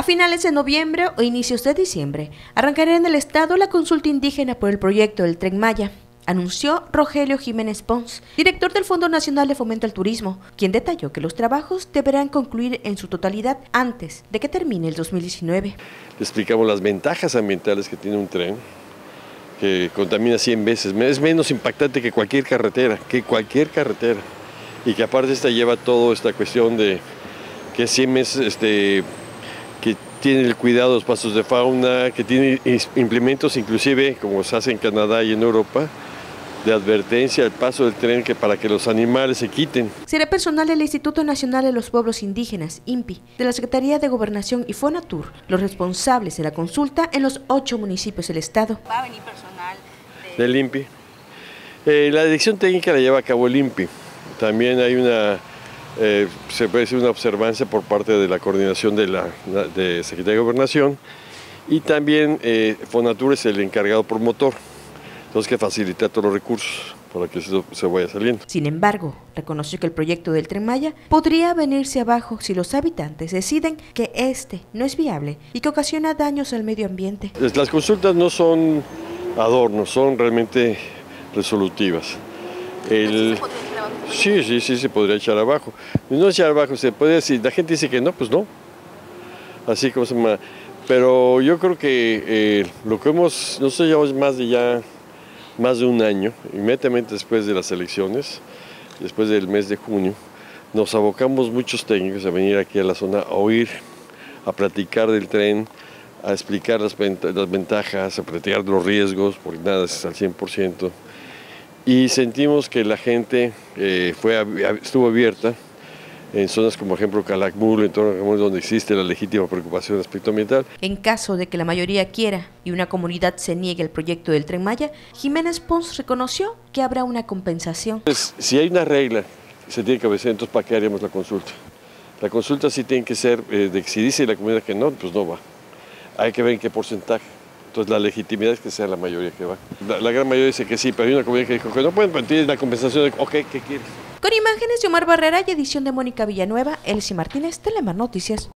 A finales de noviembre o inicios de diciembre, arrancará en el Estado la consulta indígena por el proyecto del Tren Maya, anunció Rogelio Jiménez Pons, director del Fondo Nacional de Fomento al Turismo, quien detalló que los trabajos deberán concluir en su totalidad antes de que termine el 2019. Le explicamos las ventajas ambientales que tiene un tren, que contamina 100 veces, es menos impactante que cualquier carretera, que cualquier carretera, y que aparte esta lleva toda esta cuestión de que 100 meses este, tiene el cuidado de los pasos de fauna, que tiene implementos inclusive, como se hace en Canadá y en Europa, de advertencia al paso del tren que para que los animales se quiten. Será personal del Instituto Nacional de los Pueblos Indígenas, INPI, de la Secretaría de Gobernación y Fonatur, los responsables de la consulta en los ocho municipios del Estado. ¿Va a venir personal del INPI? Eh, la dirección técnica la lleva a cabo el INPI. También hay una eh, se puede decir una observancia por parte de la coordinación de la de Secretaría de Gobernación y también eh, Fonatur es el encargado por motor, entonces que facilita todos los recursos para que eso se vaya saliendo. Sin embargo, reconoció que el proyecto del Tren Maya podría venirse abajo si los habitantes deciden que este no es viable y que ocasiona daños al medio ambiente. Las consultas no son adornos, son realmente resolutivas. El, sí, sí, sí, se podría echar abajo. No echar abajo, se puede decir, la gente dice que no, pues no. Así como se llama. Pero yo creo que eh, lo que hemos, nosotros llevamos más de ya, más de un año, inmediatamente después de las elecciones, después del mes de junio, nos abocamos muchos técnicos a venir aquí a la zona a oír, a platicar del tren, a explicar las, ventajas, a platicar los riesgos, porque nada es al 100% y sentimos que la gente eh, fue, estuvo abierta en zonas como ejemplo Calakmul, en torno donde existe la legítima preocupación del aspecto ambiental. En caso de que la mayoría quiera y una comunidad se niegue el proyecto del Tren Maya, Jiménez Pons reconoció que habrá una compensación. Pues, si hay una regla, se tiene que obedecer, entonces ¿para qué haríamos la consulta? La consulta sí tiene que ser, eh, de si dice la comunidad que no, pues no va. Hay que ver en qué porcentaje. Entonces la legitimidad es que sea la mayoría que va. La, gran mayoría dice que sí, pero hay una comunidad que dijo que no pueden, pero la compensación de, ok, ¿qué quieres? Con imágenes de Omar Barrera y edición de Mónica Villanueva, Elsie Martínez, Telemar Noticias.